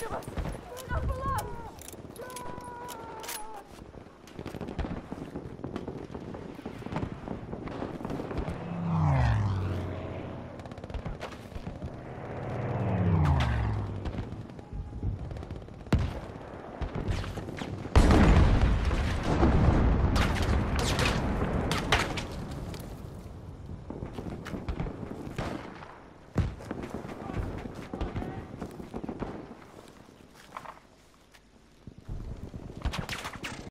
ってます。